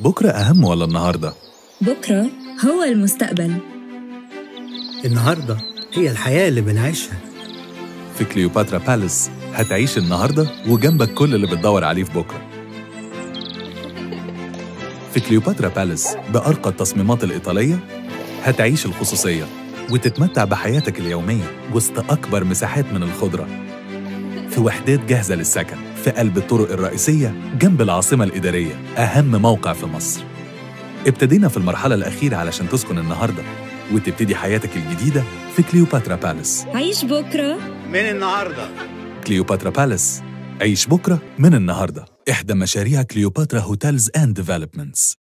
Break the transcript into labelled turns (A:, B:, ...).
A: بكرة أهم ولا النهاردة؟
B: بكرة هو المستقبل.
C: النهاردة هي الحياة اللي بنعيشها.
A: في Cleopatra Palace هتعيش النهاردة وجنبك كل اللي بتدور عليه في بكرة. في Cleopatra Palace بأرقى التصميمات الإيطالية هتعيش الخصوصية وتتمتع بحياتك اليومية وسط أكبر مساحات من الخضرة. في وحدات جاهزة للسكن في قلب الطرق الرئيسية جنب العاصمة الإدارية أهم موقع في مصر. ابتدينا في المرحلة الأخيرة علشان تسكن النهاردة وتبتدي حياتك الجديدة في Cleopatra Palace.
B: عيش بكرة.
C: من النهاردة.
A: Cleopatra Palace عيش بكرة من النهاردة. إحدى مشاريع Cleopatra Hotels and Developments